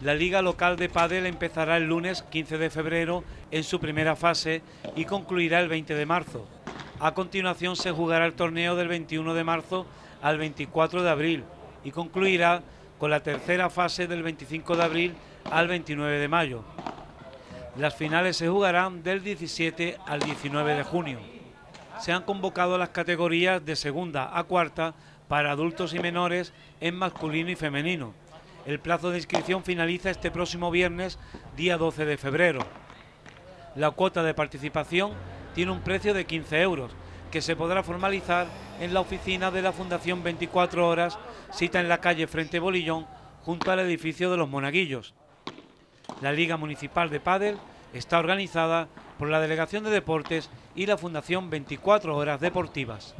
La Liga Local de Padel empezará el lunes 15 de febrero en su primera fase y concluirá el 20 de marzo. A continuación se jugará el torneo del 21 de marzo al 24 de abril y concluirá con la tercera fase del 25 de abril al 29 de mayo. Las finales se jugarán del 17 al 19 de junio. Se han convocado las categorías de segunda a cuarta para adultos y menores en masculino y femenino. El plazo de inscripción finaliza este próximo viernes, día 12 de febrero. La cuota de participación tiene un precio de 15 euros, que se podrá formalizar en la oficina de la Fundación 24 Horas, cita en la calle Frente Bolillón, junto al edificio de los Monaguillos. La Liga Municipal de Padel está organizada por la Delegación de Deportes y la Fundación 24 Horas Deportivas.